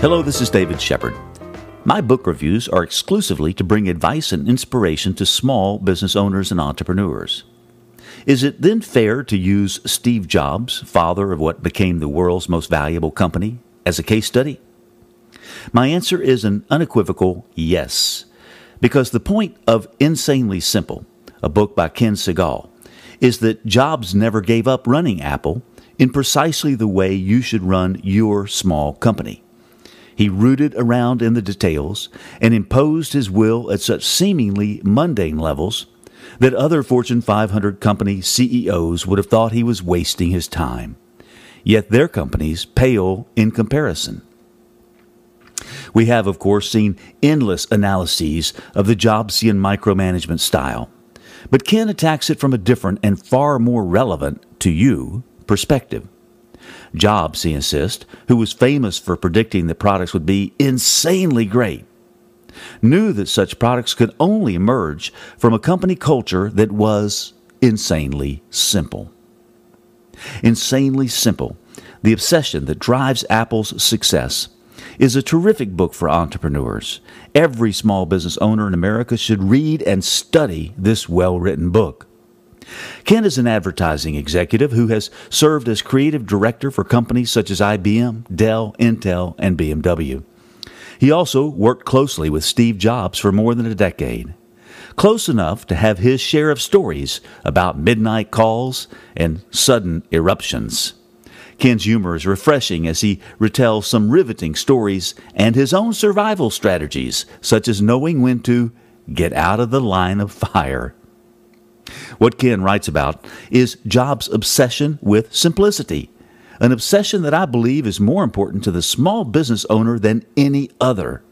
Hello, this is David Shepherd. My book reviews are exclusively to bring advice and inspiration to small business owners and entrepreneurs. Is it then fair to use Steve Jobs, father of what became the world's most valuable company, as a case study? My answer is an unequivocal yes, because the point of Insanely Simple, a book by Ken Segall, is that Jobs never gave up running Apple in precisely the way you should run your small company. He rooted around in the details and imposed his will at such seemingly mundane levels that other Fortune 500 company CEOs would have thought he was wasting his time. Yet their companies pale in comparison. We have, of course, seen endless analyses of the Jobsian micromanagement style, but Ken attacks it from a different and far more relevant to you perspective. Jobs, he insists, who was famous for predicting that products would be insanely great, knew that such products could only emerge from a company culture that was insanely simple. Insanely Simple, the obsession that drives Apple's success, is a terrific book for entrepreneurs. Every small business owner in America should read and study this well written book. Ken is an advertising executive who has served as creative director for companies such as IBM, Dell, Intel, and BMW. He also worked closely with Steve Jobs for more than a decade. Close enough to have his share of stories about midnight calls and sudden eruptions. Ken's humor is refreshing as he retells some riveting stories and his own survival strategies, such as knowing when to get out of the line of fire. What Ken writes about is Jobs' obsession with simplicity an obsession that I believe is more important to the small business owner than any other.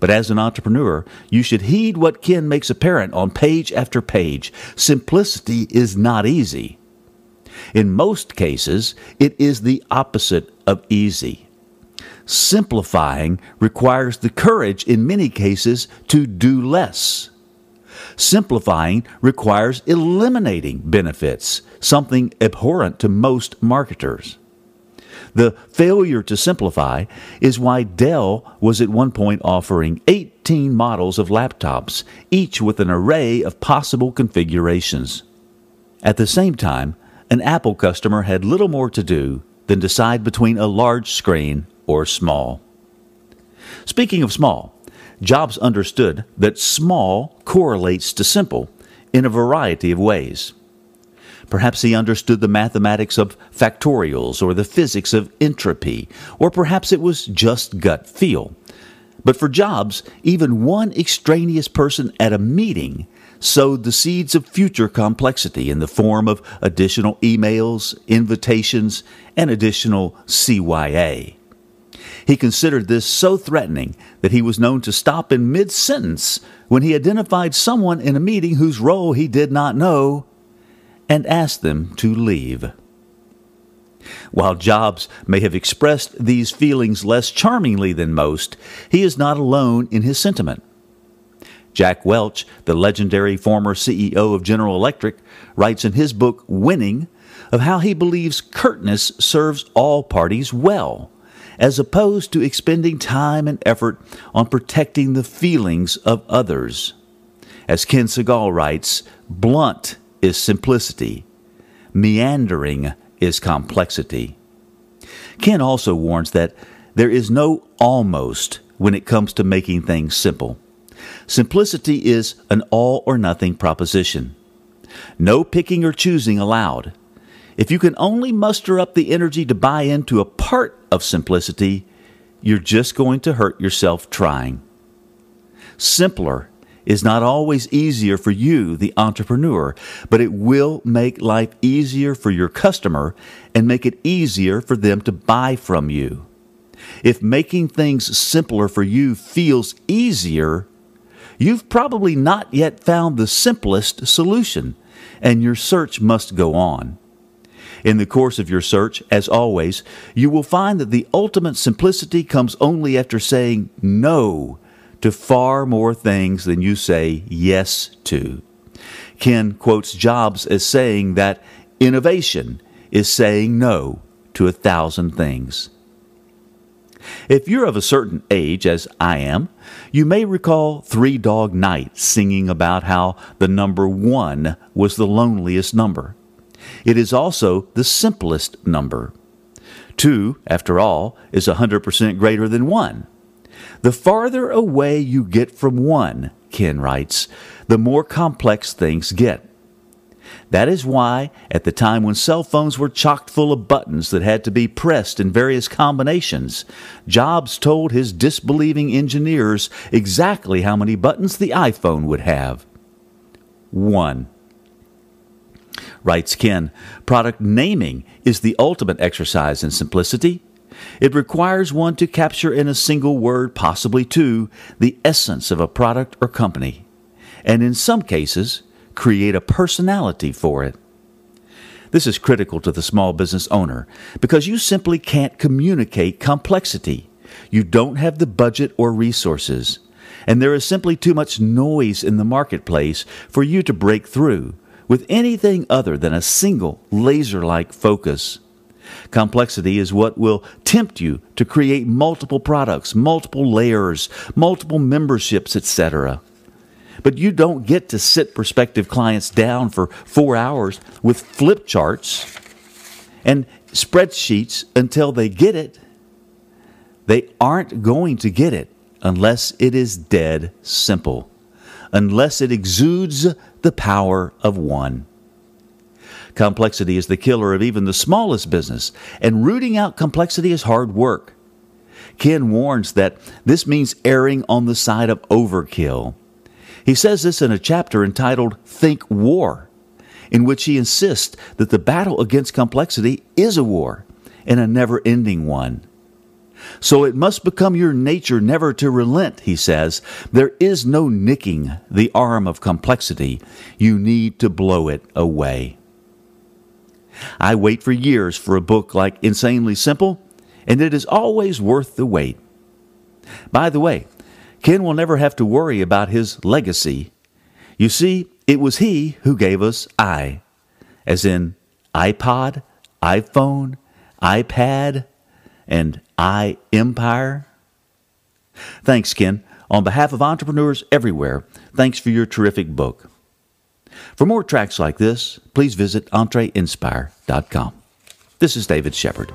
But as an entrepreneur, you should heed what Ken makes apparent on page after page. Simplicity is not easy. In most cases, it is the opposite of easy. Simplifying requires the courage, in many cases, to do less. Simplifying requires eliminating benefits, something abhorrent to most marketers. The failure to simplify is why Dell was at one point offering 18 models of laptops, each with an array of possible configurations. At the same time, an Apple customer had little more to do than decide between a large screen or small. Speaking of small, Jobs understood that small correlates to simple in a variety of ways. Perhaps he understood the mathematics of factorials or the physics of entropy, or perhaps it was just gut feel. But for Jobs, even one extraneous person at a meeting sowed the seeds of future complexity in the form of additional emails, invitations, and additional CYA. He considered this so threatening that he was known to stop in mid sentence when he identified someone in a meeting whose role he did not know and asked them to leave. While Jobs may have expressed these feelings less charmingly than most, he is not alone in his sentiment. Jack Welch, the legendary former CEO of General Electric, writes in his book Winning of how he believes curtness serves all parties well as opposed to expending time and effort on protecting the feelings of others. As Ken Segall writes, blunt is simplicity, meandering is complexity. Ken also warns that there is no almost when it comes to making things simple. Simplicity is an all or nothing proposition. No picking or choosing allowed. If you can only muster up the energy to buy into a part of simplicity, you're just going to hurt yourself trying. Simpler is not always easier for you, the entrepreneur, but it will make life easier for your customer and make it easier for them to buy from you. If making things simpler for you feels easier, you've probably not yet found the simplest solution, and your search must go on. In the course of your search, as always, you will find that the ultimate simplicity comes only after saying no to far more things than you say yes to. Ken quotes Jobs as saying that innovation is saying no to a thousand things. If you're of a certain age, as I am, you may recall Three Dog Night singing about how the number one was the loneliest number. It is also the simplest number. Two, after all, is 100% greater than one. The farther away you get from one, Ken writes, the more complex things get. That is why, at the time when cell phones were chocked full of buttons that had to be pressed in various combinations, Jobs told his disbelieving engineers exactly how many buttons the iPhone would have. One. Writes Ken, product naming is the ultimate exercise in simplicity. It requires one to capture in a single word, possibly two, the essence of a product or company, and in some cases, create a personality for it. This is critical to the small business owner because you simply can't communicate complexity. You don't have the budget or resources, and there is simply too much noise in the marketplace for you to break through with anything other than a single laser like focus. Complexity is what will tempt you to create multiple products, multiple layers, multiple memberships, etc. But you don't get to sit prospective clients down for four hours with flip charts and spreadsheets until they get it. They aren't going to get it unless it is dead simple, unless it exudes the power of one. Complexity is the killer of even the smallest business, and rooting out complexity is hard work. Ken warns that this means erring on the side of overkill. He says this in a chapter entitled Think War, in which he insists that the battle against complexity is a war and a never ending one. So it must become your nature never to relent, he says. There is no nicking the arm of complexity. You need to blow it away. I wait for years for a book like Insanely Simple, and it is always worth the wait. By the way, Ken will never have to worry about his legacy. You see, it was he who gave us I, as in iPod, iPhone, iPad, and I Empire. Thanks, Ken. On behalf of entrepreneurs everywhere, thanks for your terrific book. For more tracks like this, please visit EntreInspire.com. This is David Shepherd.